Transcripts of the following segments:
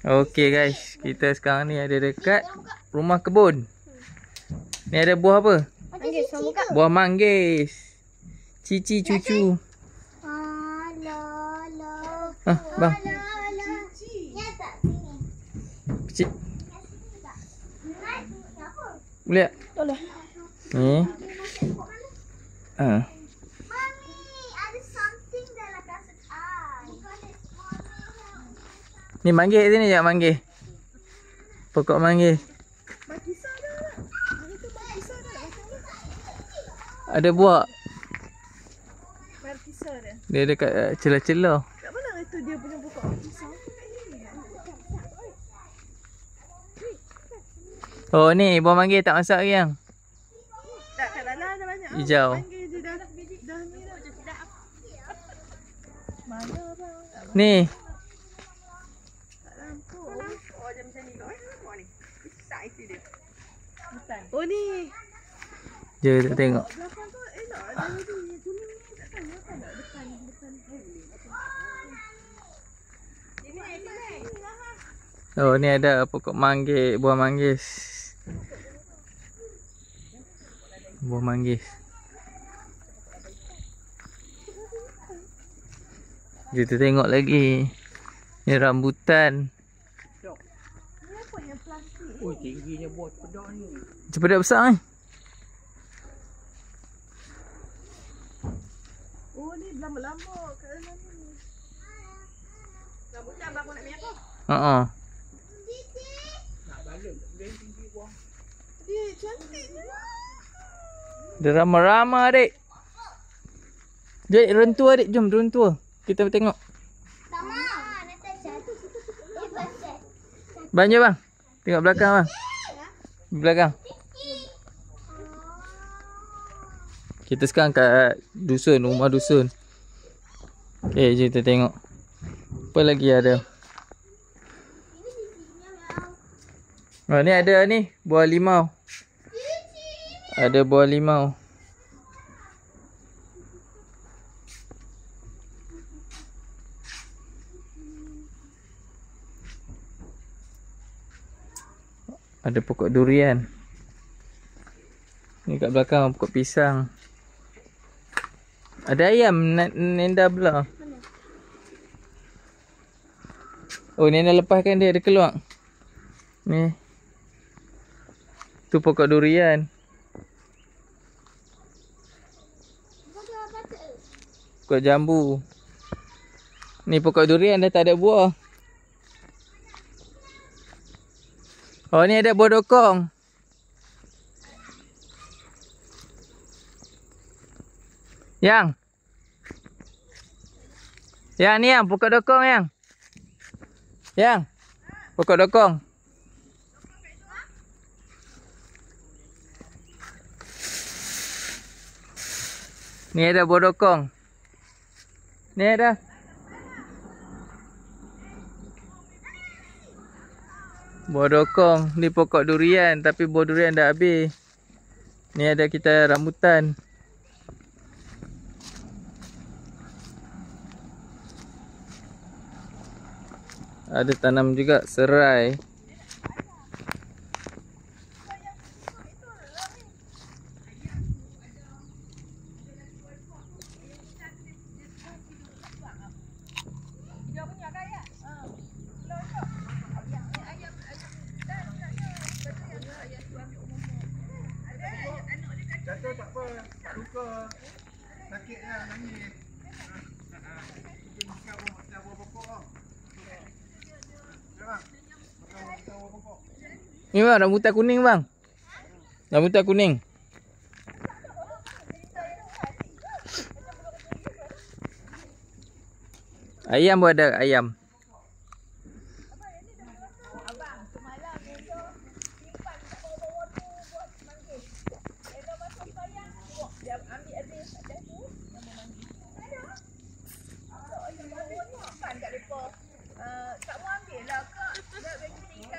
Okey guys, kita sekarang ni ada dekat rumah kebun. Ni ada buah apa? Manggis. Buah manggis. Cici cucu. Ah, bang. Cik. Boleh tak? Boleh. Ni. Ah. Ni manggis sini je manggis. Pokok manggis. Ada buah. Dia. Dekat uh, celah-celah. Kat mana itu dia punya pokok? Oh ni buah manggis tak masak lagi yang. Tak kat dalam ada banyak. Hijau. Panggil dia dah dah ni dah. Mana bang? Ni. Tak lampu. Oh dia macam ni. Oh tengok ni. Besar isi dia. Oh ni. Jom kita tengok. Belakang tu elok. Ada lagi kuning ni tak tahu apa nak depan depan heavy. Ini ini. Oh ni ada pokok manggis, buah manggis. Buah manggis. Kita tengok lagi. Ni rambutan. Oh, tingginya buah pedak ni. Cepat besar ni. Oh ni lama-lama kat dalam ni. Rambut abang nak minyak apa? Ha ah. Dia cantik ni. Dia ramai-ramai adik. Jom rentua adik, jom rentua. Kita tengok. Eh, jom bang. Tengok belakang bang. Belakang. Kita sekarang kat dusun, rumah dusun. Okay, jom kita tengok. Apa lagi ada? Oh, ni ada ni, buah limau. Ada buah limau. Ada pokok durian. Ni kat belakang pokok pisang. Ada ayam Nenda belah. Oh Nenda lepaskan dia dia keluar. Ni. Tu pokok durian. Pokok jambu. Ni pokok durian dah tak ada buah. Oh ni ada buah dokong. Yang. Yang ni yang pokok dokong yang. Yang. Pokok dokong. Ni ada buah dokong. Ni ada. Buah dokong. Ni pokok durian. Tapi buah durian dah habis. Ni ada kita rambutan. Ada tanam juga serai. Tak apa, tak luka. Sakit lah, nangis. Kita buah makan buah pokok tau. Ya bang, makan buah pokok. Ni bang rambutan kuning bang. Rambutan kuning. Ayam pun ada ayam.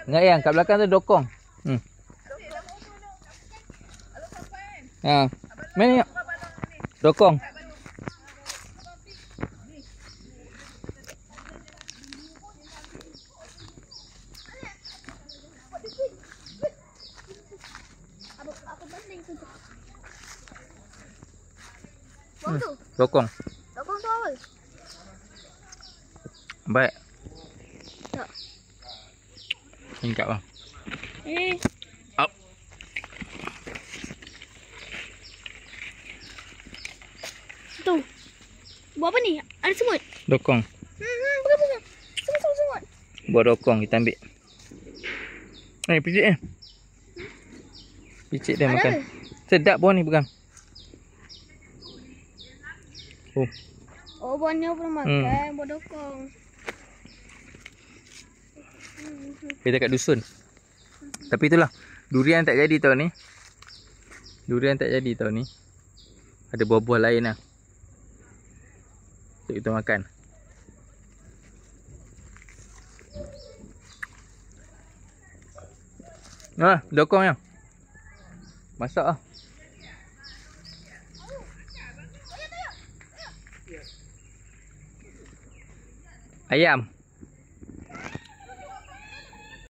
Ingat yang kat belakang tu dokong. Hmm. Ha. Main yuk. Dokong. Hmm. Dokong. Dokong tu apa? Baik. Tingkat bang. Eh. Up. Tu. Buat apa ni? Ada semut. Dokong. Hmm, hmm, bukan bukan. Semut semut semut. Buat dokong kita ambil. Eh, picit eh. Picit dia Ada. makan. Sedap buah ni pegang. Oh, Oh, buahnya pun makan. Buat dokong. Kita kat dusun. Tapi itulah, durian tak jadi tahun ni. Durian tak jadi tahun ni. Ada buah-buah lain lah. Untuk kita makan. Ah, dokong yang. Masak ah. Ayam.